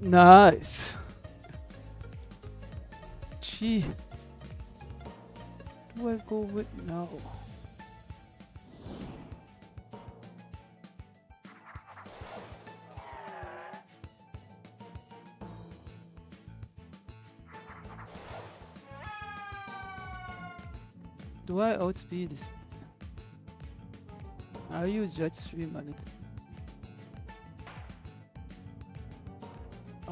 Nice. Gee. Do I go with now? Do I outspeed this? I use jet stream on it.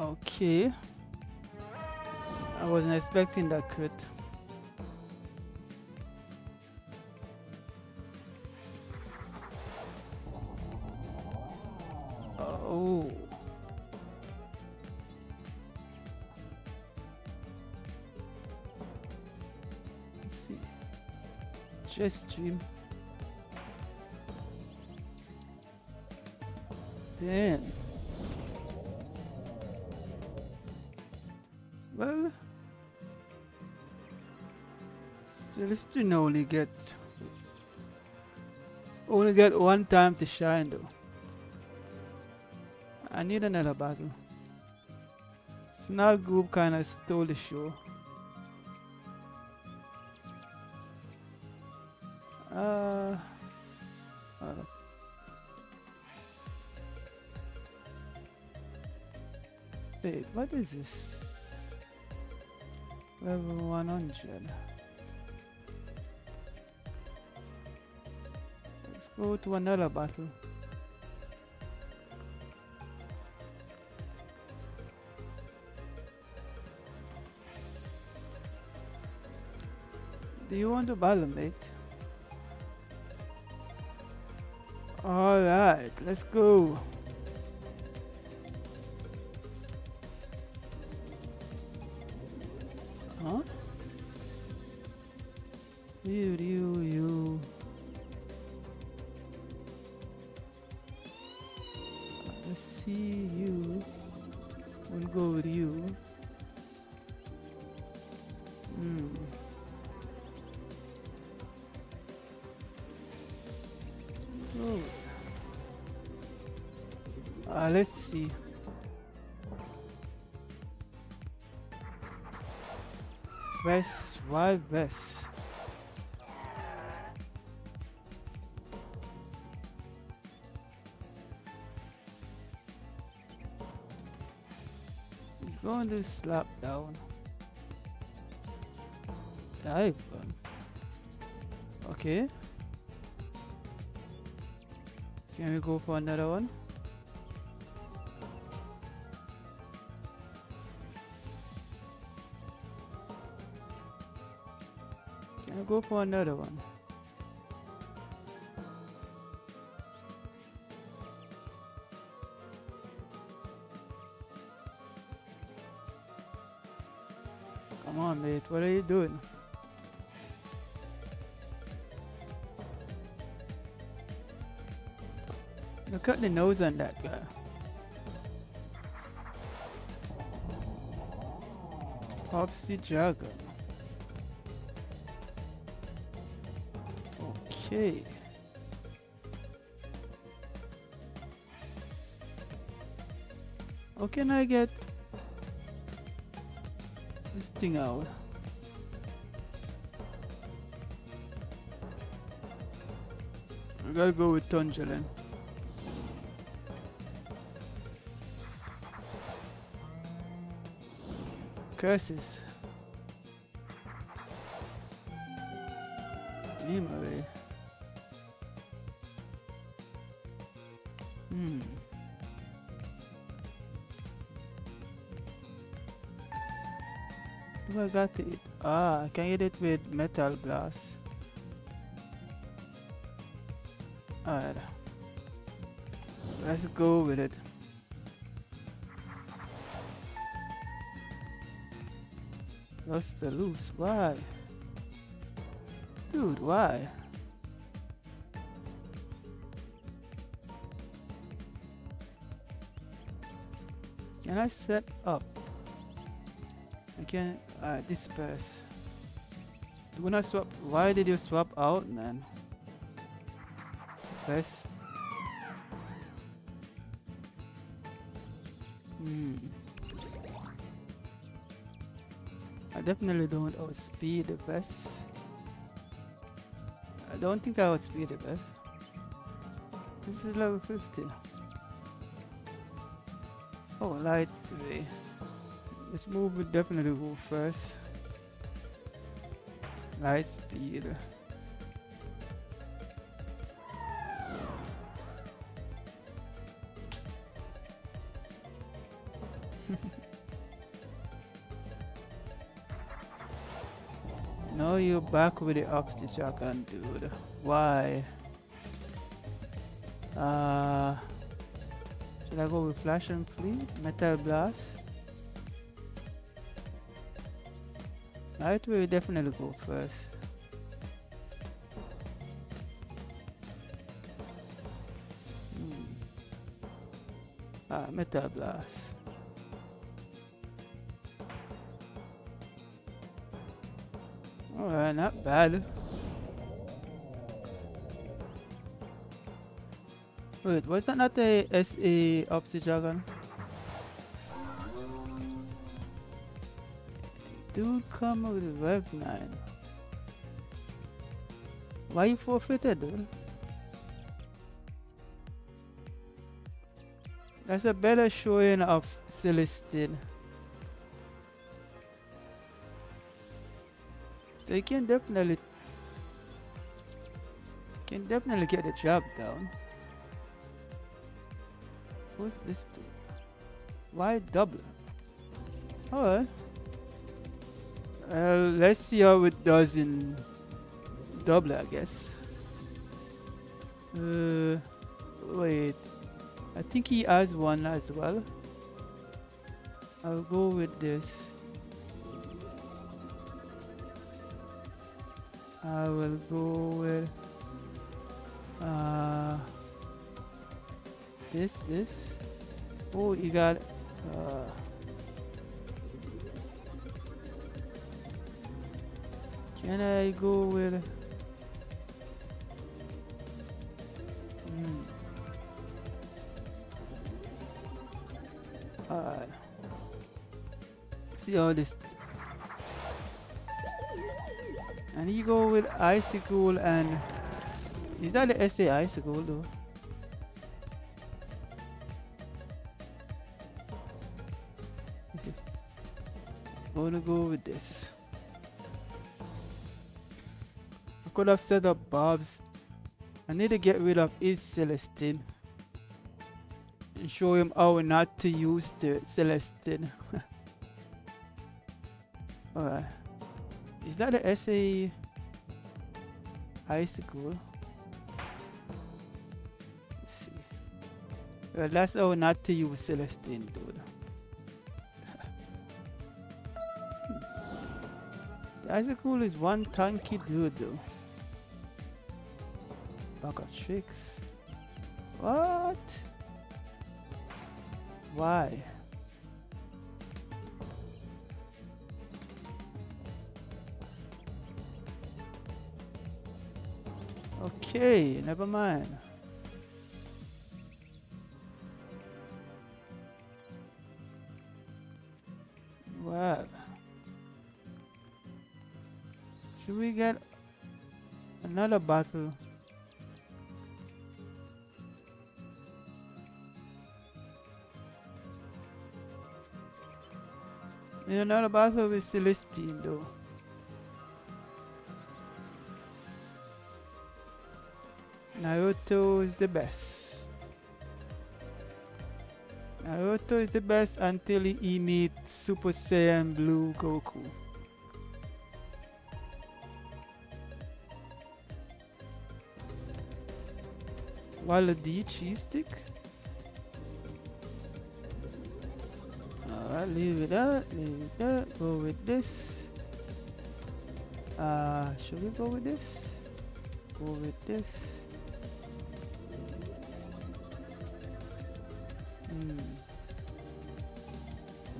Okay. I wasn't expecting that crit. Oh. Let's see. Just stream. Then. Celesting only get only get one time to shine though. I need another battle. Snarl group kinda stole the show. Uh, uh, wait, what is this? Level 100. Go to another battle. Do you want to battle, mate? Alright, let's go. Huh? You, West? He's going to slap down. Dive. um, Okay. Can we go for another one? For another one? Come on, mate. What are you doing? Look at the nose on that guy. Popsy Jagger. Okay. How can I get this thing out? I gotta go with Tungelin. Curses. Leave I got it? Ah, I can get it with metal glass. Alright. Let's go with it. Lost the loose. Why? Dude, why? Can I set up? I can uh, disperse. Do not swap. Why did you swap out, man? First. Hmm. I definitely don't outspeed the best. I don't think I outspeed the best. This is level 15. Oh, light ray. This move would definitely go first. Light speed. now you're back with the Oxygen, dude. Why? Uh, should I go with Flash and Fleet? Metal Blast? Light will definitely go first. Hmm. Ah, Metal Blast. Alright, not bad. Wait, was that not the SA Obsidian? Dude, come with a Rev 9. Why you forfeited, dude? That's a better showing of Celesting. So you can definitely can definitely get the job done. Who's this dude? Why double? Alright. Uh, let's see how it does in double, I guess. Uh, wait. I think he has one as well. I'll go with this. I will go with uh, this, this. Oh, you got uh, Can I go with hmm. Alright. See all this And you go with icicle and is that the SA icicle though? Okay. Gonna go with this. Could have set up Bob's. I need to get rid of his Celesting. And show him how not to use the Celesting. Alright. Is that the SA icicle? Let's see. Well, that's how not to use Celesting, dude. the icicle is one tanky dude, though. Bag of tricks. What? Why? Okay, never mind. Well, should we get another battle? Battle with Celesting though. Naruto is the best. Naruto is the best until he meets Super Saiyan Blue Goku. Wallaby cheese stick. Alright, leave it out, leave it out, go with this. Uh, should we go with this? Go with this. Hmm.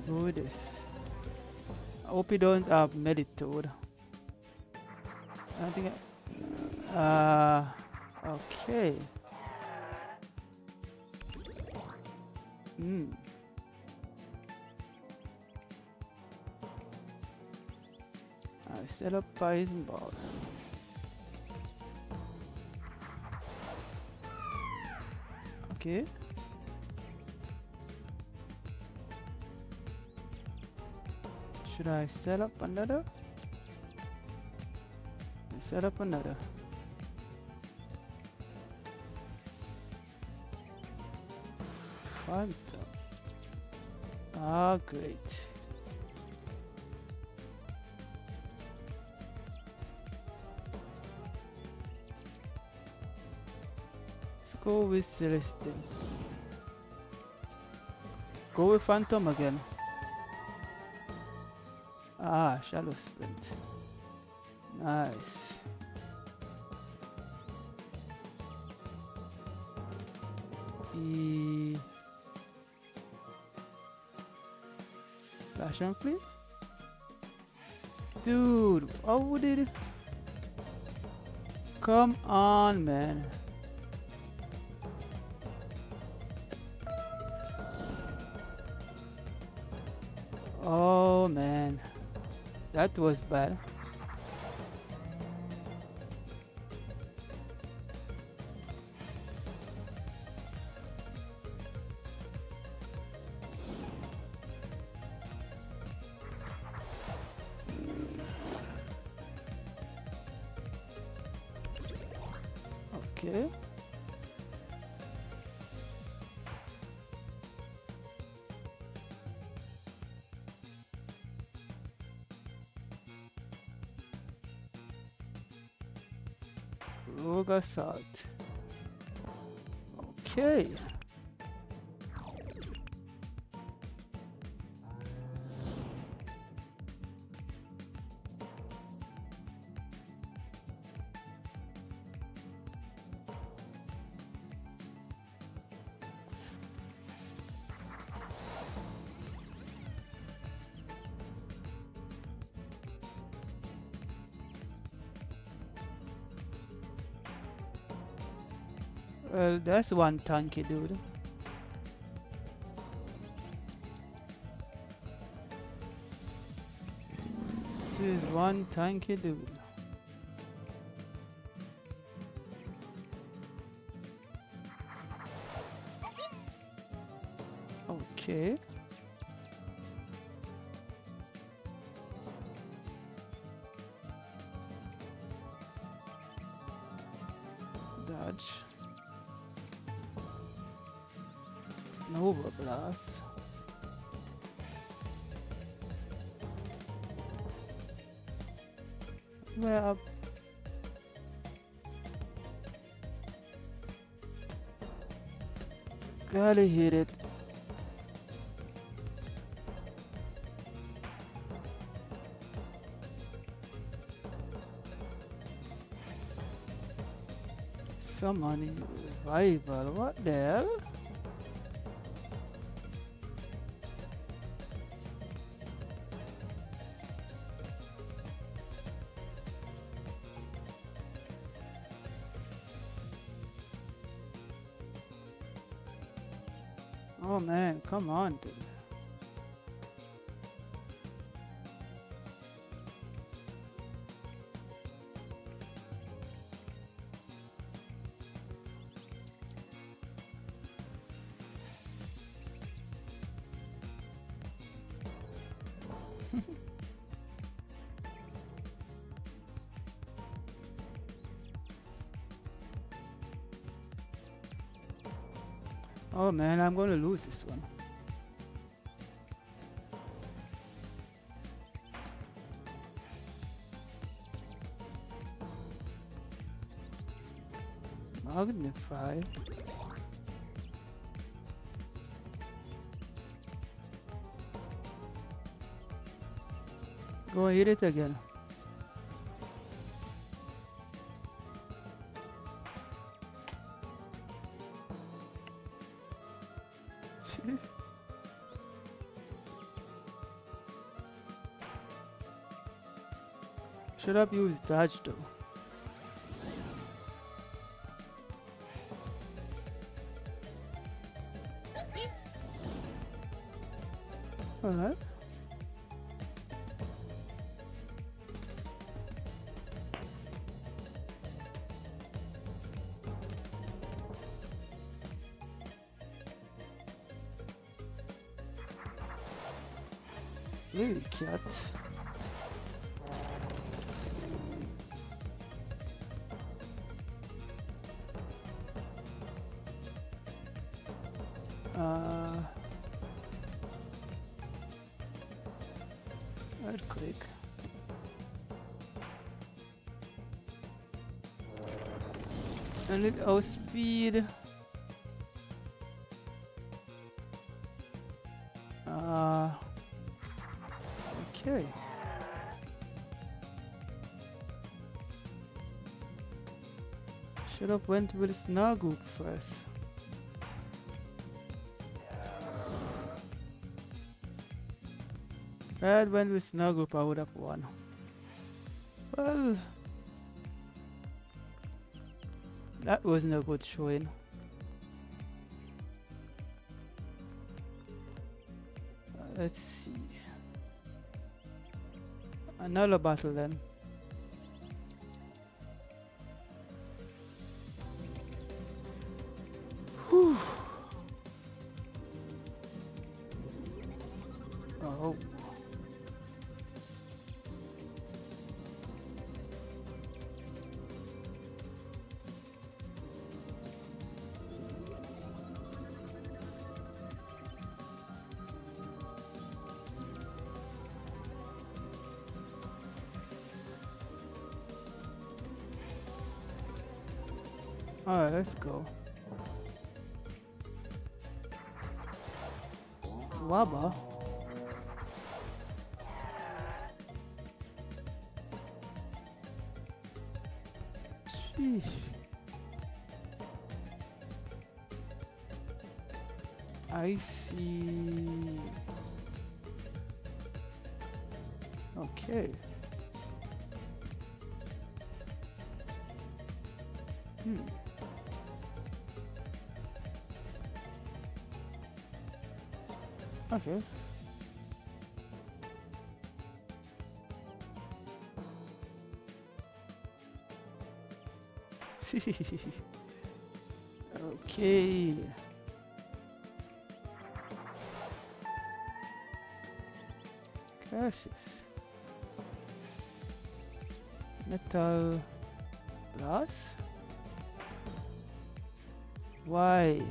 Go with this. I hope you don't have Meditoad. I think I, uh, okay. Hmm. Set up poison ball. Okay. Should I set up another? Set up another. Phantom. Ah, great. Go with Celesting. Go with Phantom again. Ah, shadow Sprint. Nice. E Flash and? Dude, how did it? Come on, man. That was bad. Okay. Okay. That's one tanky dude. This is one tanky dude. Okay. Dodge. Nova Blast. Well, gotta hit it. Summon revival, what the hell? Oh man, I'm gonna lose this one. Magnify. Go hit it again. should have used dodge too. Alright. Lily cat. It our speed. Uh, okay. Should have went with Snuggle first. If I had went with Snuggle, I would have won. Well, that wasn't a good showing. Uh, let's see. Another battle then. Let's go. Waba. Okay. okay. Curses. Metal blast? Why?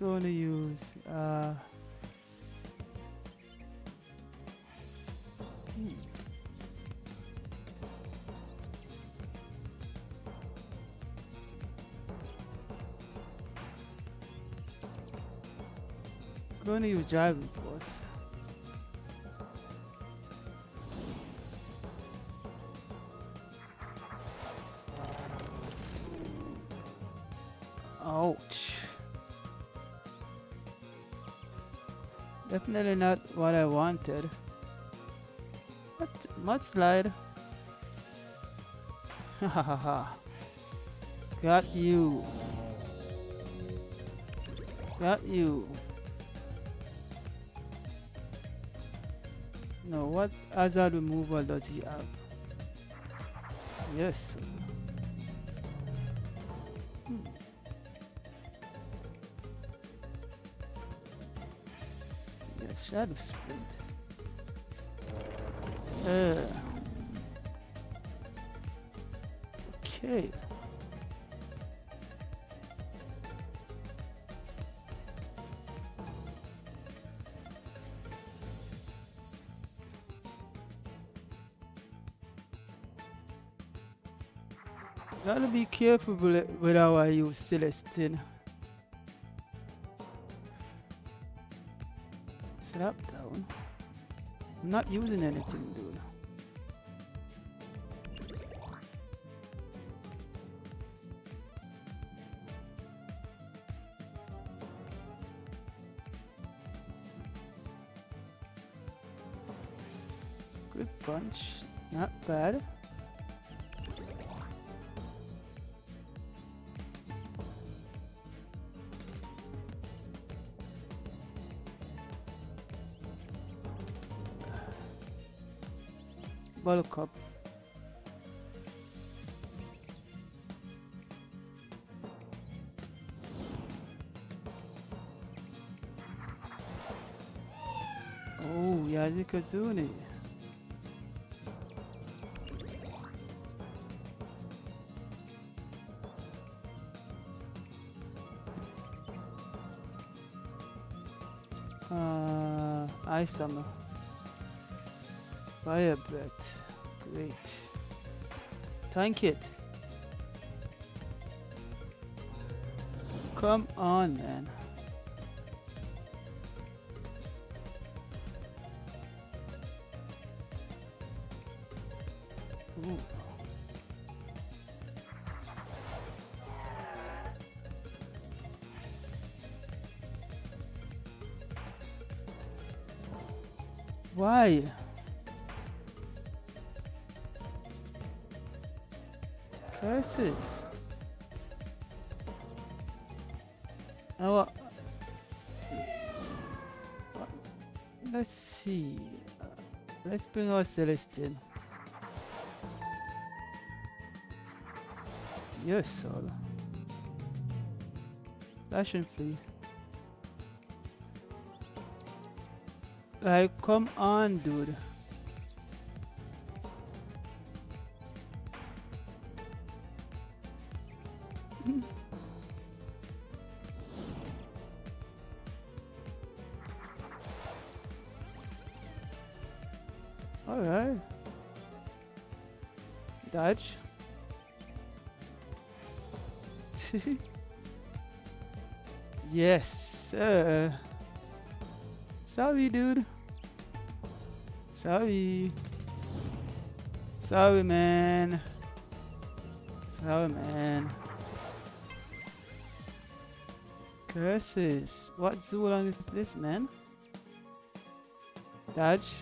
Going to use uh hmm. Going to use driving Definitely not what I wanted. What? Mud slide? Ha ha ha. Got you. Got you. No, what hazard removal does he have? Yes. Yes, shadow sprint. Uh. Okay. Gotta be careful with with how I use Celesting. I'm not using anything, dude. Good punch. Not bad. World Cup. Oh, Yazikazune. Uh, I summer. Fire Breath. Great. Thank it. Come on, man. Ooh. Why? Curses. Oh, let's see. Let's bring our Celesting. Yes, Solo. Flash and flee. Like, come on, dude. Sorry. Sorry, man. Sorry, man. Curses. What Zulong is this, man? Dodge.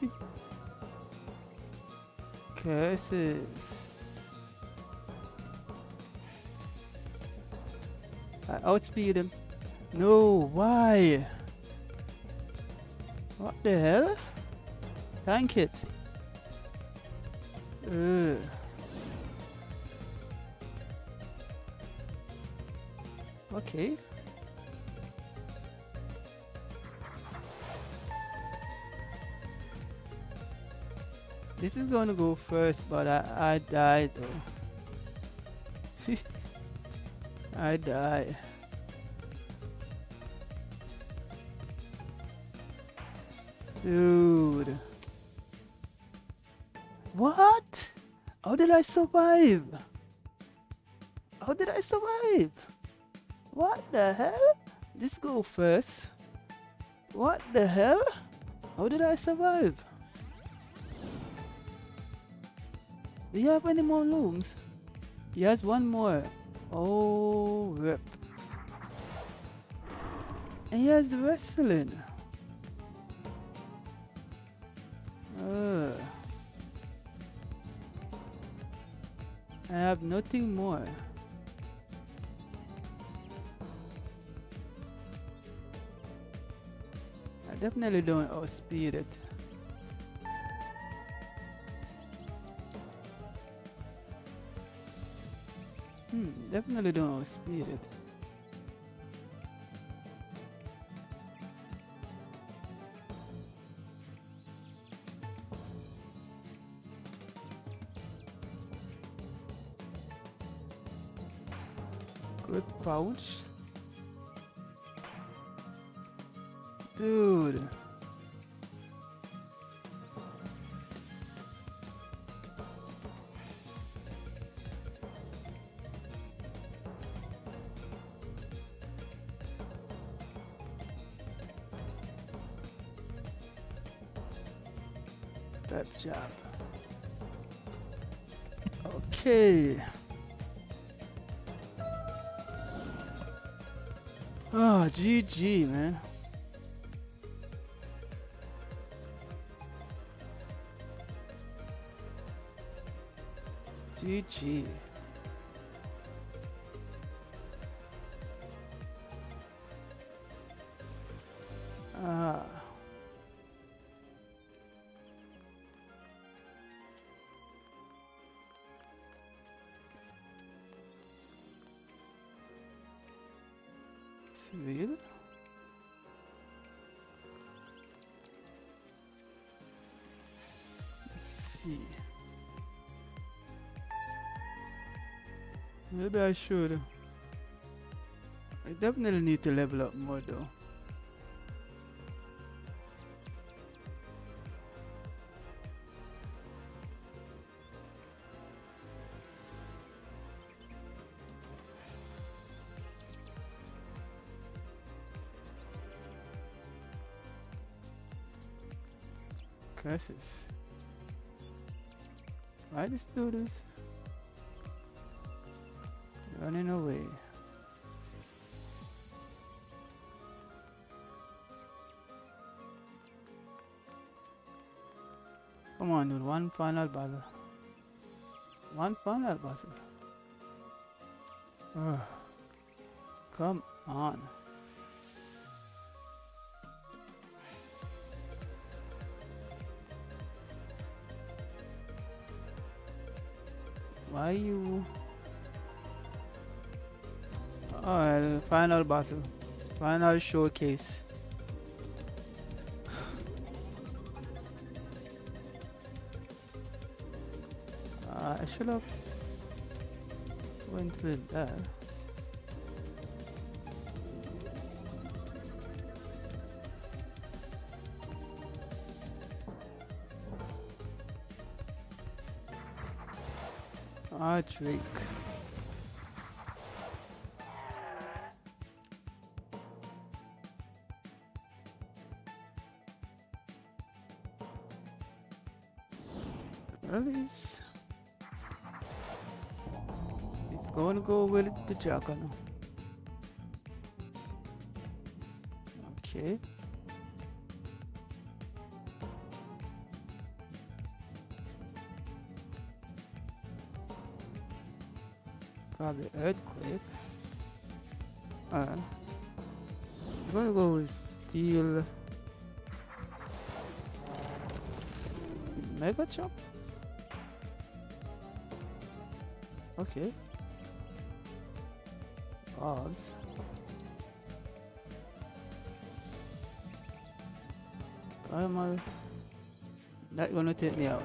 Curses. I outspeed him. No, why? What the hell? Tank it. Ugh. Okay. This is gonna go first, but I, I died though. I die. Dude. What? How did I survive? How did I survive? What the hell? This go first. What the hell? How did I survive? Do you have any more looms? He has one more. Oh, rip. And he has wrestling. I have nothing more. I definitely don't outspeed it. Hmm, definitely don't outspeed it. Pouch. Dude. Job. Okay. Ah, oh, GG, man. GG. Maybe I should. I definitely need to level up more though. Curses. Why this dude is running away? Come on, dude. One final battle. One final battle. Ugh. Come on. Why you? Oh, final battle. Final showcase. Uh, I should have went with that. Ah, go with the Juggernaut. Okay. Probably Earthquake. Uh, I'm gonna go with Steel. Mega Chop? Okay. Bobs. Why am I not gonna take me out?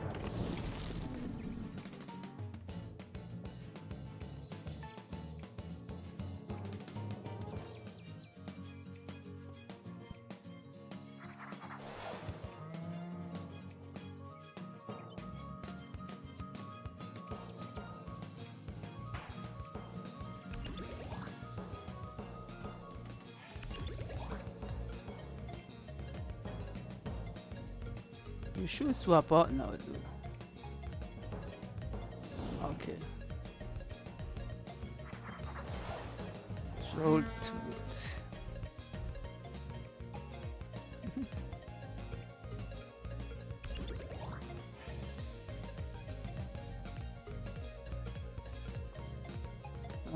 You should swap out now, dude. Okay. Roll to it.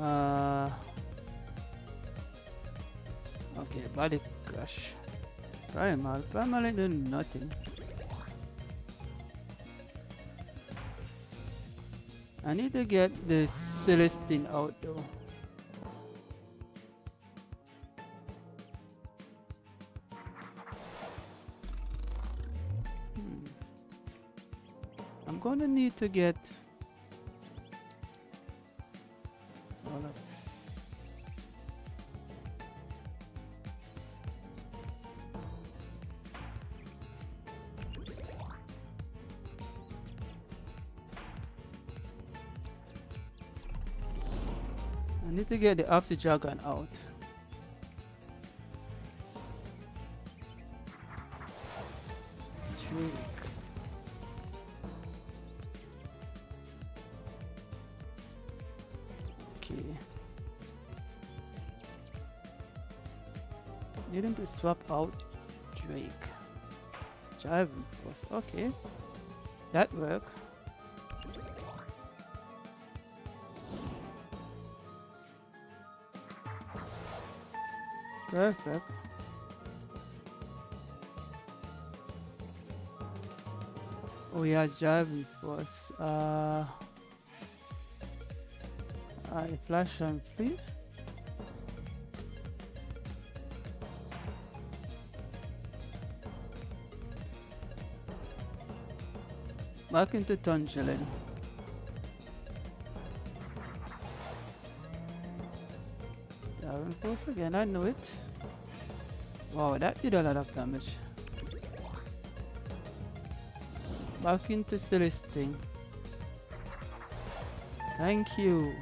uh. Okay, body crush. Primal. Primal doing nothing. I need to get the Celesting out though. Hmm. I'm gonna need to get get the Optijagon out. Drake. Okay. Needing to swap out Drake. Jive Force. Okay. That Perfect. Oh yeah, driving force. Uh, I flash and flip. Back into Tungelin. Darren Force again, I know it. Wow, that did a lot of damage. Back into Celesting. Thank you.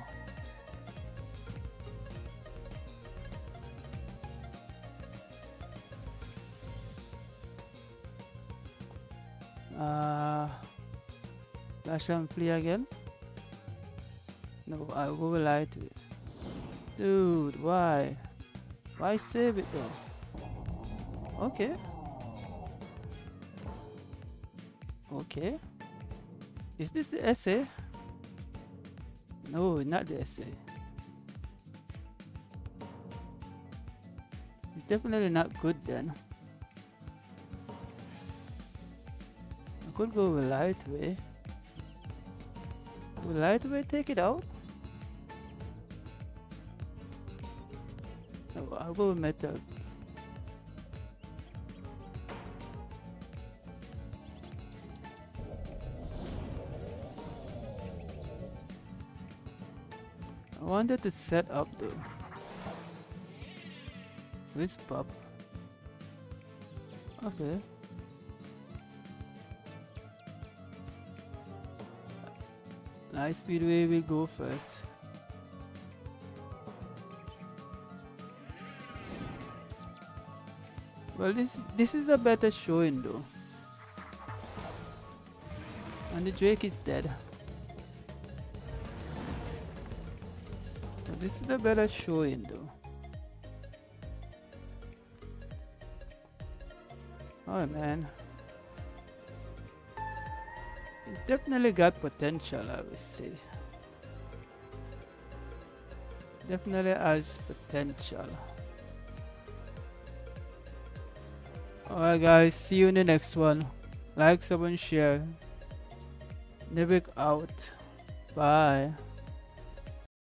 Uh, Flash and play again. No, I'll go light. Dude, why? Why save it though? Okay. Okay. Is this the essay? No, not the essay. It's definitely not good then. I could go with lightweight. Will lightweight take it out? No, I'll go with metal. I wanted to set up though. This pop. Okay. Nice speedway will go first. Well, this this is a better showing though. And the Drake is dead. This is the better showing though. Oh man. It's definitely got potential I would say. Definitely has potential. Alright guys, see you in the next one. Like, sub and share. Nivek out. Bye.